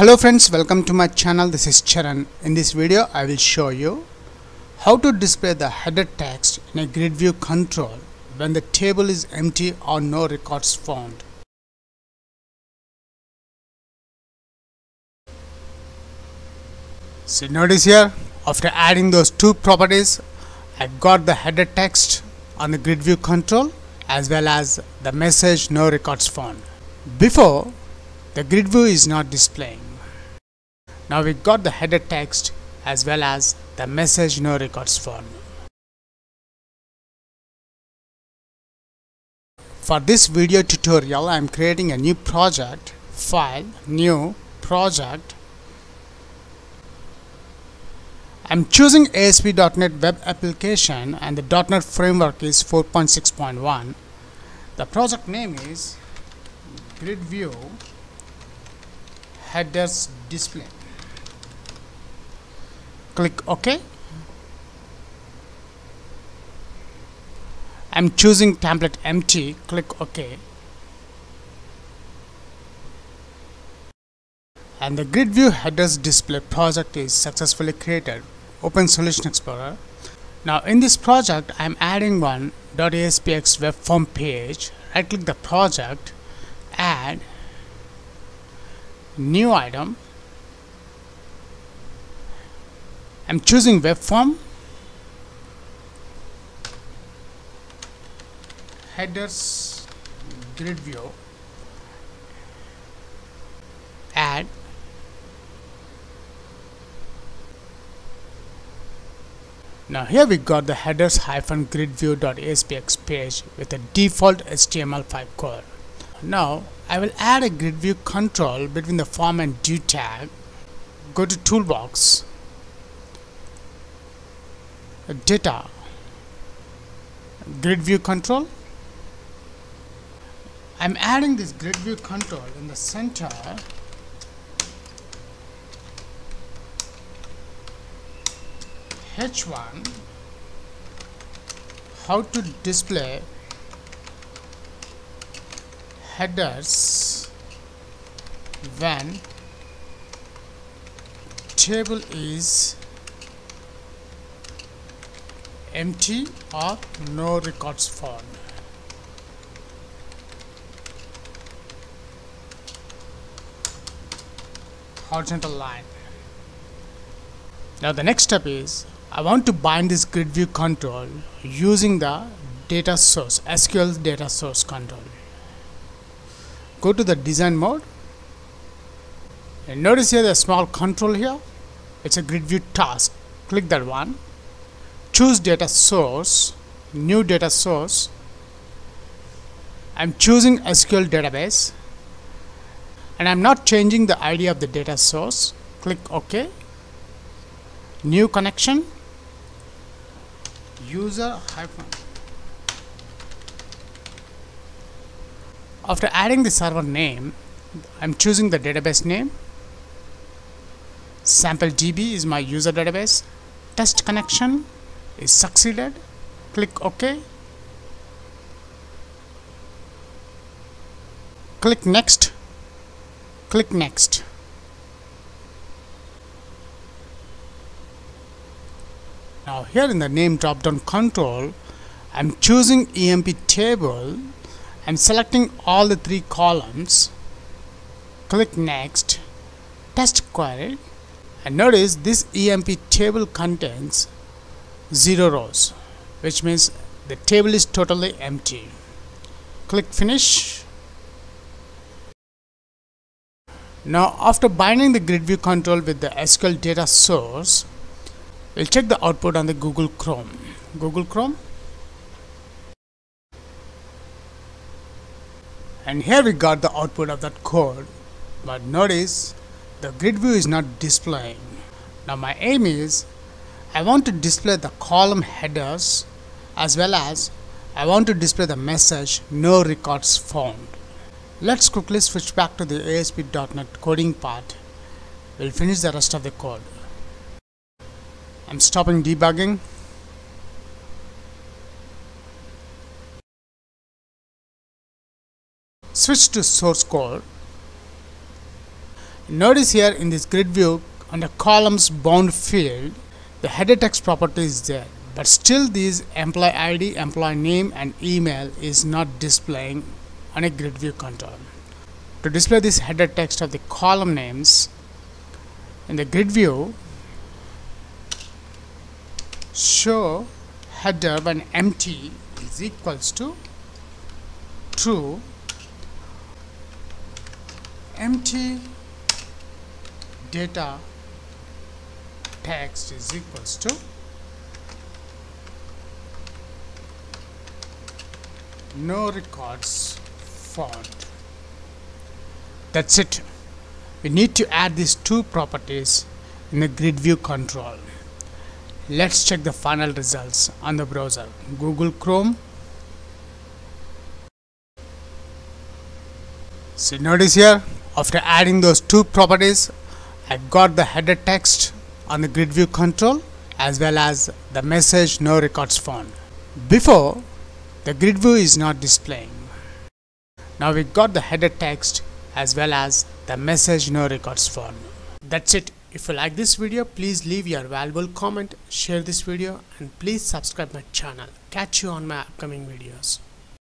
Hello friends, welcome to my channel. This is Charan. In this video, I will show you how to display the header text in a grid view control when the table is empty or no records found. So notice here, after adding those two properties, I got the header text on the grid view control as well as the message no records found. Before, the grid view is not displaying. Now we got the header text as well as the message no records found. For this video tutorial, I am creating a new project, file, new, project. I'm choosing ASP.NET Web Application and the .NET Framework is 4.6.1. The project name is Grid View Headers Display. Click OK. I'm choosing template empty. Click OK. And the Grid View Headers Display project is successfully created. Open Solution Explorer. Now in this project I'm adding one .aspx web form page. Right click the project, add, new item. I'm choosing web form, headers, grid view, add, Now here we got the headers hyphen grid view.aspx page with a default HTML5 code. Now I will add a grid view control between the form and div tag. Go to toolbox, data, grid view control. I'm adding this grid view control in the center H1 how to display headers when table is empty or no records found? Horizontal line. Now the next step is I want to bind this grid view control using the data source SQL data source control. Go to the design mode. And notice here the small control here. It's a grid view task. Click that one choose data source new data source. I'm choosing SQL database. And I'm not changing the ID of the data source. Click OK. New connection. User hyphen. After adding the server name I'm choosing the database name. Sample DB is my user database. Test connection is succeeded. Click OK. Click next. Click next. Now here in the name drop down control I'm choosing EMP table I'm selecting all the three columns. Click next. Test query. And notice this EMP table contains zero rows which means the table is totally empty. Click finish. Now after binding the grid view control with the SQL data source we'll check the output on the Google Chrome. Google Chrome. And here we got the output of that code. But notice the grid view is not displaying. Now my aim is I want to display the column headers as well as I want to display the message no records found. Let's quickly switch back to the ASP.NET coding part. We'll finish the rest of the code. I'm stopping debugging. Switch to source code. Notice here in this grid view under columns bound field the header text property is there but still this employee ID, employee name and email is not displaying on a grid view control. To display this header text of the column names in the grid view show header when empty is equals to true empty data text is equals to? No records found. That's it. We need to add these two properties in the grid view control. Let's check the final results on the browser. Google chrome. So notice here after adding those two properties I got the header text on the grid view control as well as the message no records found before the grid view is not displaying. Now we got the header text as well as the message no records found. That's it. If you like this video, please leave your valuable comment, share this video and please subscribe my channel. Catch you on my upcoming videos.